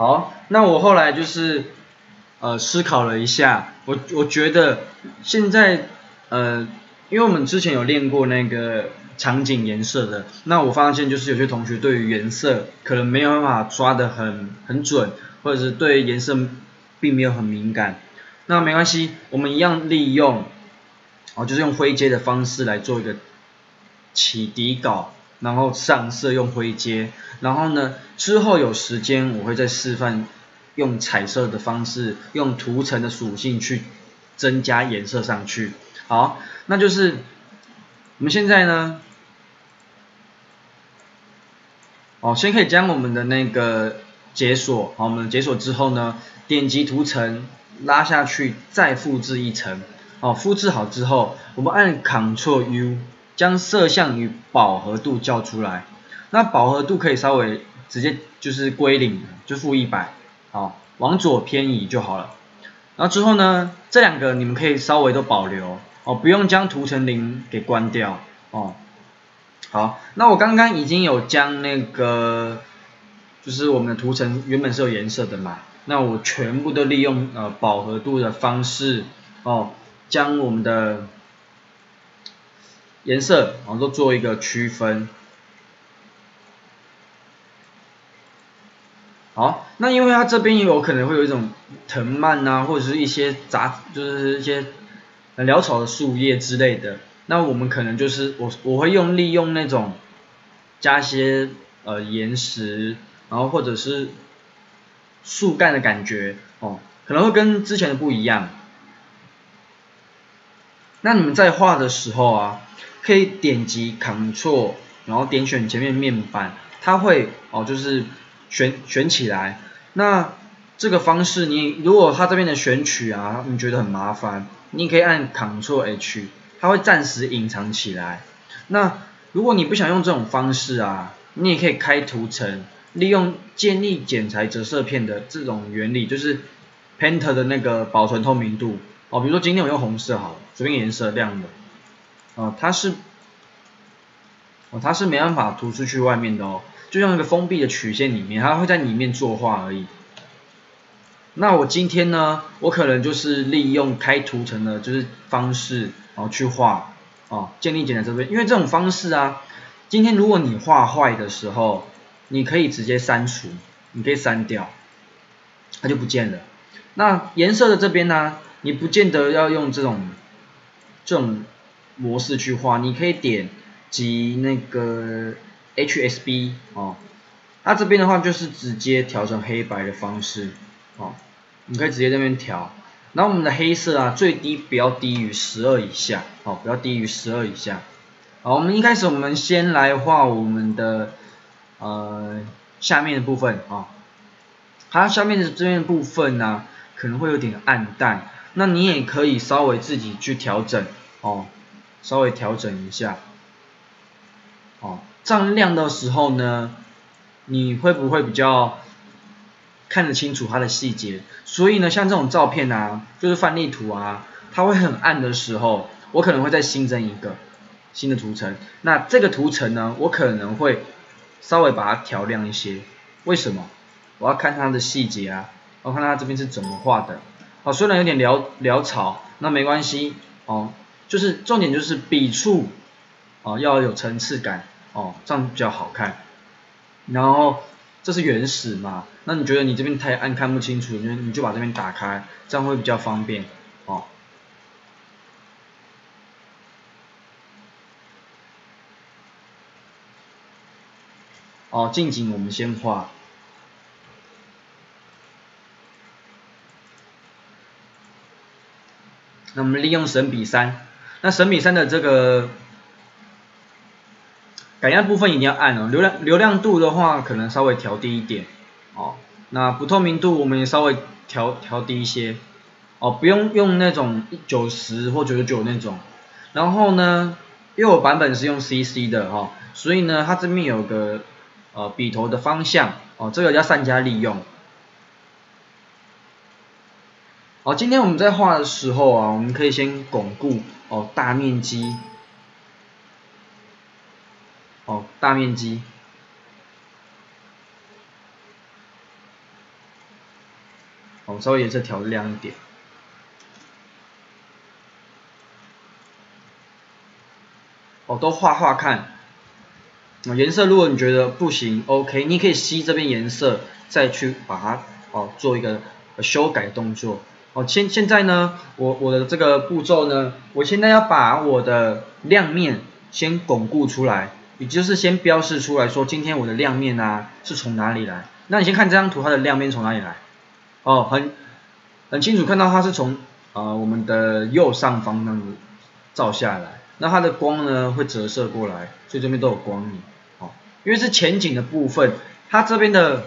好，那我后来就是呃思考了一下，我我觉得现在呃，因为我们之前有练过那个场景颜色的，那我发现就是有些同学对于颜色可能没有办法抓得很很准，或者是对颜色并没有很敏感，那没关系，我们一样利用哦，就是用灰阶的方式来做一个起底稿。然后上色用灰阶，然后呢之后有时间我会再示范用彩色的方式，用图层的属性去增加颜色上去。好，那就是我们现在呢，哦，先可以将我们的那个解锁，好，我们解锁之后呢，点击图层拉下去，再复制一层，哦，复制好之后，我们按 Ctrl U。将色相与饱和度叫出来，那饱和度可以稍微直接就是归零，就负一百，好，往左偏移就好了。然后之后呢，这两个你们可以稍微都保留，哦，不用将图层零给关掉，哦。好，那我刚刚已经有将那个，就是我们的图层原本是有颜色的嘛，那我全部都利用呃饱和度的方式，哦，将我们的。颜色，然后都做一个区分。好，那因为它这边也有可能会有一种藤蔓啊，或者是一些杂，就是一些潦草的树叶之类的。那我们可能就是我我会用利用那种加些呃岩石，然后或者是树干的感觉哦，可能会跟之前的不一样。那你们在画的时候啊。可以点击 Ctrl，然后点选前面面板，它会哦就是选选起来。那这个方式，你如果它这边的选取啊，你觉得很麻烦，你可以按 Ctrl H，它会暂时隐藏起来。那如果你不想用这种方式啊，你也可以开图层，利用建立剪裁折射片的这种原理，就是 Painter 的那个保存透明度哦。比如说今天我用红色好了，随便颜色亮的。哦，它是，哦，它是没办法涂出去外面的哦，就像一个封闭的曲线里面，它会在里面作画而已。那我今天呢，我可能就是利用开图层的，就是方式，然后去画，哦，建立简在这边，因为这种方式啊，今天如果你画坏的时候，你可以直接删除，你可以删掉，它就不见了。那颜色的这边呢，你不见得要用这种，这种。模式去画，你可以点击那个 HSB 哦，那这边的话就是直接调成黑白的方式哦，你可以直接这边调，然后我们的黑色啊最低不要低于十二以下哦，不要低于十二以下。好，我们一开始我们先来画我们的呃下面的部分啊，它下面的这边部分呢可能会有点暗淡，那你也可以稍微自己去调整哦。稍微调整一下，哦，这样亮的时候呢，你会不会比较看得清楚它的细节？所以呢，像这种照片啊，就是范例图啊，它会很暗的时候，我可能会再新增一个新的图层。那这个图层呢，我可能会稍微把它调亮一些。为什么？我要看它的细节啊，我看它这边是怎么画的。哦，虽然有点潦潦草，那没关系哦。就是重点就是笔触哦要有层次感哦，这样比较好看。然后这是原始嘛，那你觉得你这边太暗看不清楚，你你就把这边打开，这样会比较方便哦。哦，近景我们先画。那我们利用神笔三。那神笔三的这个感压部分一定要按哦，流量流量度的话可能稍微调低一点哦，那不透明度我们也稍微调调低一些哦，不用用那种九十或九十九那种，然后呢，因为我版本是用 CC 的哈，所以呢它这边有个呃笔头的方向哦，这个要善加利用。好，今天我们在画的时候啊，我们可以先巩固。哦，大面积，哦，大面积，哦，稍微颜色调亮一点。哦，都画画看。颜色如果你觉得不行，OK，你可以吸这边颜色，再去把它哦做一个修改动作。哦，现现在呢，我我的这个步骤呢，我现在要把我的亮面先巩固出来，也就是先标示出来说，今天我的亮面啊是从哪里来。那你先看这张图，它的亮面从哪里来？哦，很很清楚看到它是从呃我们的右上方那样照下来，那它的光呢会折射过来，所以这边都有光影。哦，因为是前景的部分，它这边的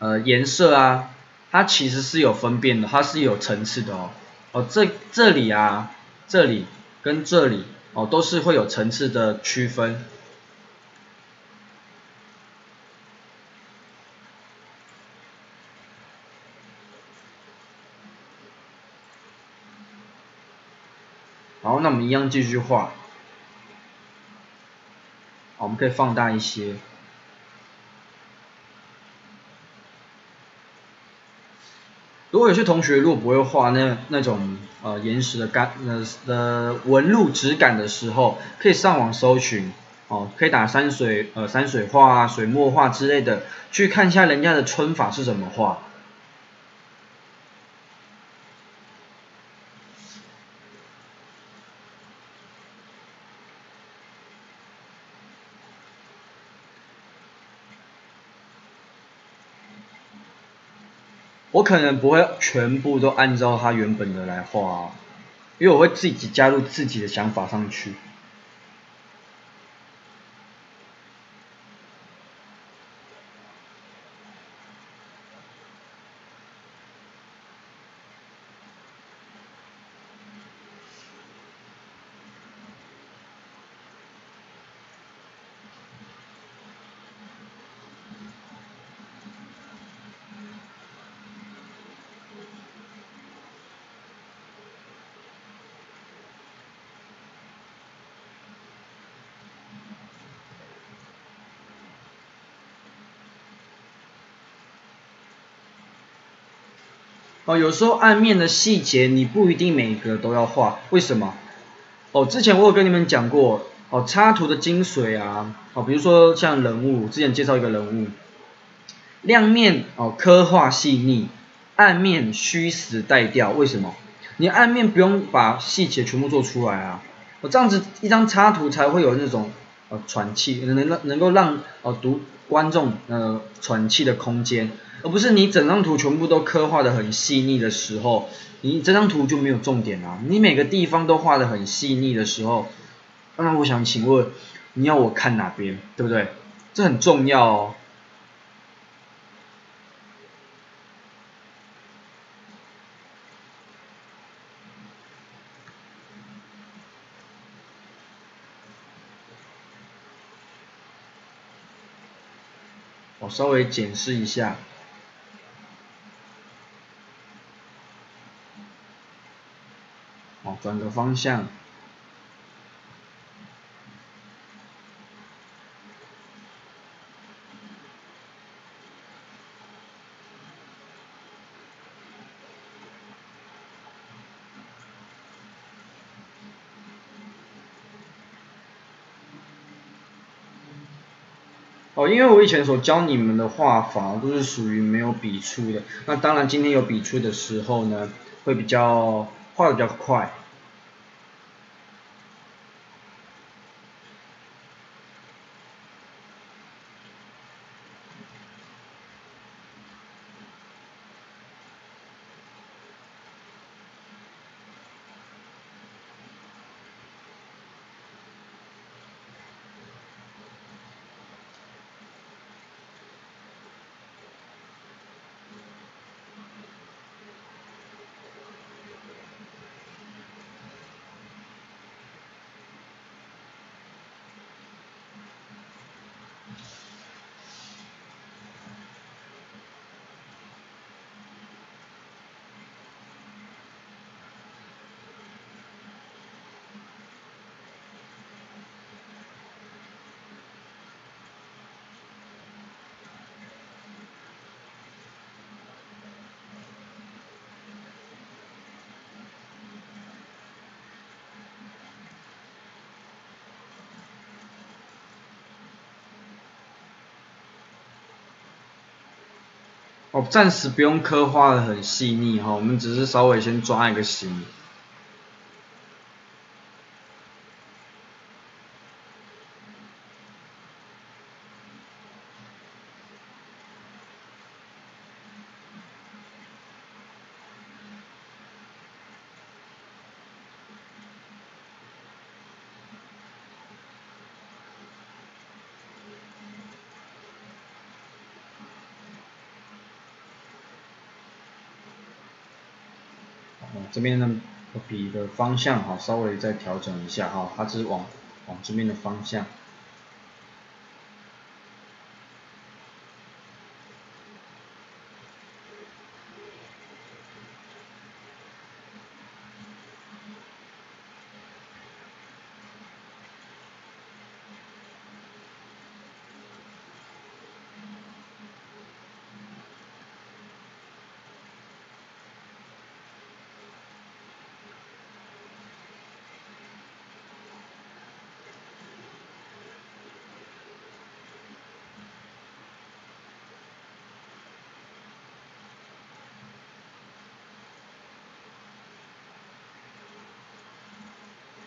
呃颜色啊，它其实是有分辨的，它是有层次的哦。哦，这这里啊，这里跟这里哦都是会有层次的区分。好，那我们一样继续画。我们可以放大一些。如果有些同学如果不会画那那种呃岩石的干呃的纹路质感的时候，可以上网搜寻哦，可以打山水呃山水画啊、水墨画之类的，去看一下人家的皴法是怎么画。我可能不会全部都按照他原本的来画，啊因为我会自己加入自己的想法上去。哦，有时候暗面的细节你不一定每个都要画，为什么？哦，之前我有跟你们讲过，哦，插图的精髓啊，哦，比如说像人物，之前介绍一个人物，亮面哦刻画细腻，暗面虚实带调，为什么？你暗面不用把细节全部做出来啊，我这样子一张插图才会有那种呃喘气，能能能够让哦读观众呃喘气的空间。而不是你整张图全部都刻画的很细腻的时候，你这张图就没有重点啦。你每个地方都画的很细腻的时候，那我想请问，你要我看哪边，对不对？这很重要哦。我稍微检视一下。转个方向。哦，因为我以前所教你们的画法都是属于没有笔触的，那当然今天有笔触的时候呢，会比较画的比较快。哦，暂时不用刻画的很细腻哈，我们只是稍微先抓一个形。这边呢笔的方向哈，稍微再调整一下哈，它是往往这边的方向。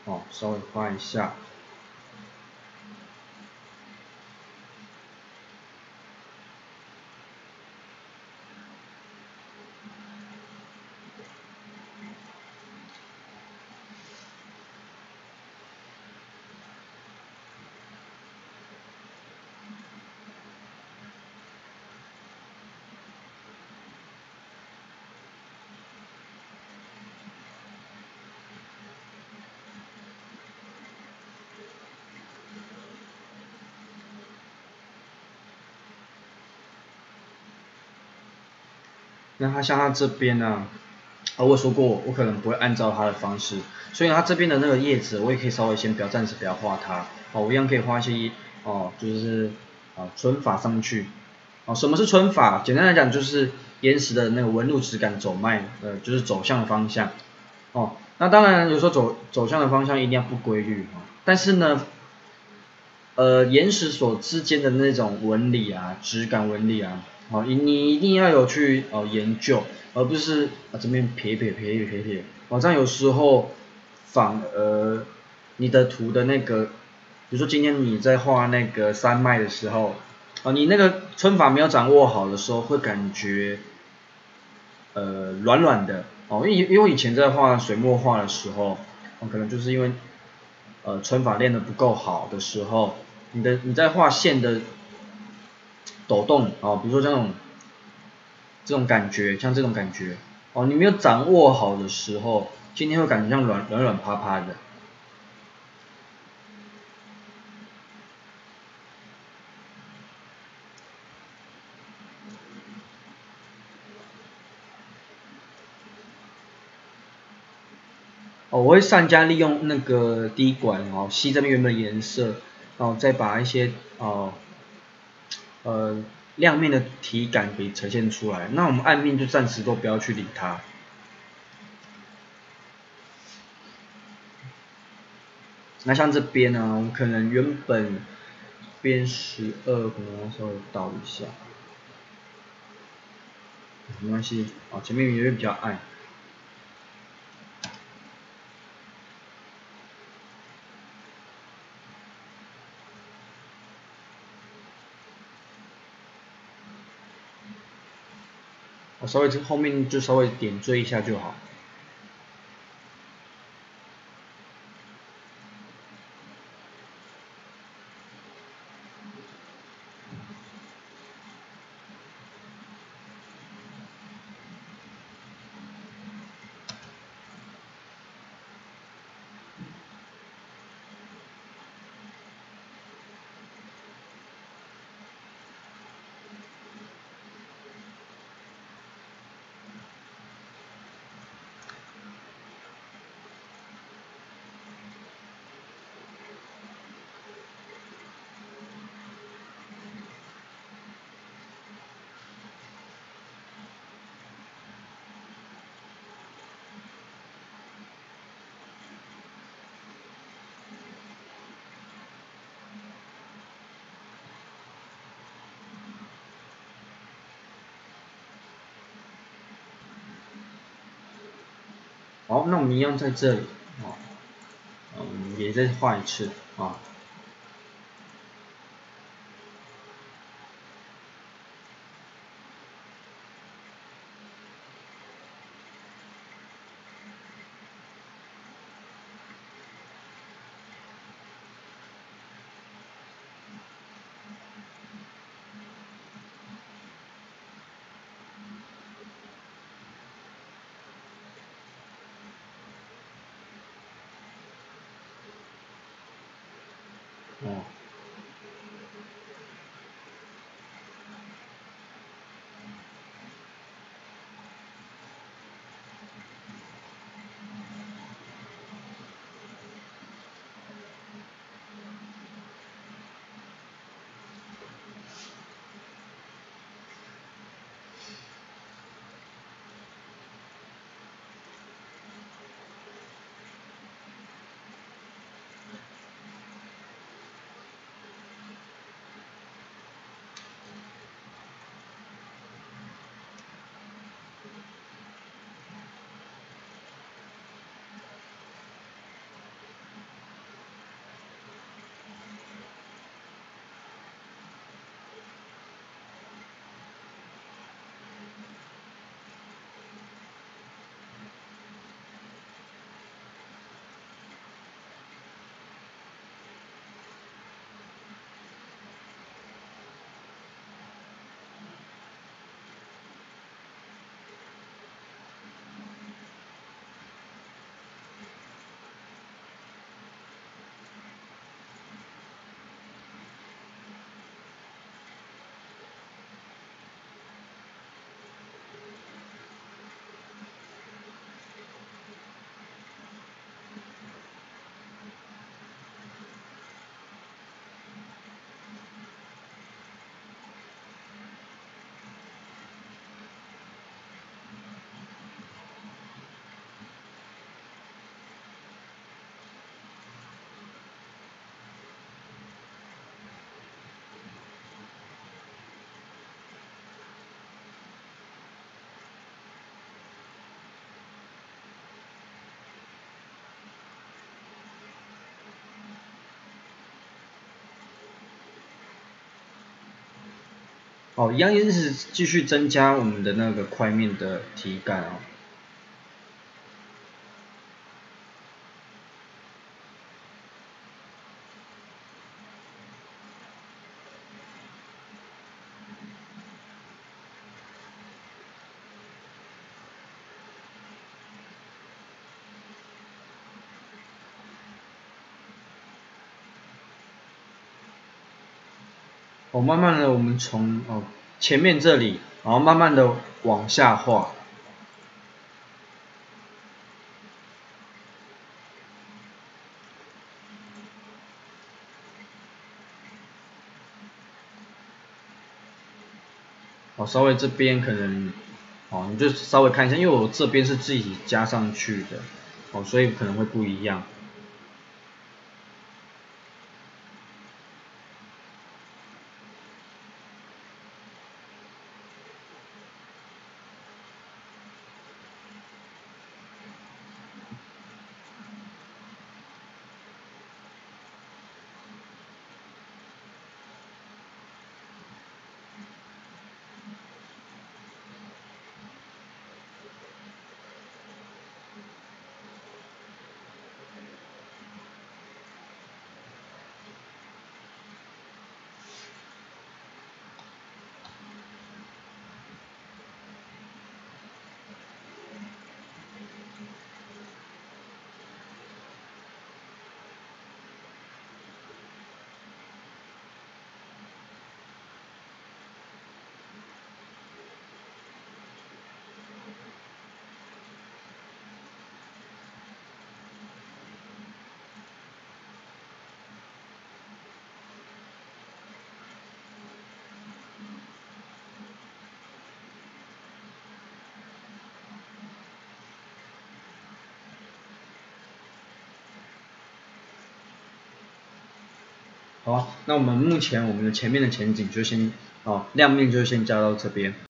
好，稍微画一下。那他像他这边呢，啊，我说过我可能不会按照他的方式，所以他这边的那个叶子我也可以稍微先不要暂时不要画它，哦，我一样可以画一些哦，就是啊皴法上去，哦，什么是皴法？简单来讲就是岩石的那个纹路质感走脉，呃，就是走向的方向，哦，那当然有时候走走向的方向一定要不规律，但是呢，呃，岩石所之间的那种纹理啊，质感纹理啊。好，你你一定要有去哦研究，而不是啊这边撇撇撇撇撇撇，哦这样有时候反而你的图的那个，比如说今天你在画那个山脉的时候，啊你那个皴法没有掌握好的时候，会感觉呃软软的，哦因为因为以前在画水墨画的时候，哦可能就是因为呃皴法练的不够好的时候，你的你在画线的。抖动哦，比如说这种这种感觉，像这种感觉哦，你没有掌握好的时候，今天会感觉像软软软趴趴的。哦，我会善加利用那个滴管哦，吸这边原本的颜色，然后再把一些哦。呃，亮面的体感给呈现出来，那我们暗面就暂时都不要去理它。那像这边呢，我们可能原本边十二可能稍微倒一下，没关系，啊，前面有点比较暗。稍微这后面就稍微点缀一下就好。好，那我们一样在这里，啊，嗯，也再画一次，啊。哦。好，一样是继续增加我们的那个块面的体感哦。哦，慢慢的，我们从哦前面这里，然后慢慢的往下画。哦，稍微这边可能，哦，你就稍微看一下，因为我这边是自己加上去的，哦，所以可能会不一样。好，那我们目前我们的前面的前景就先哦亮面就先加到这边。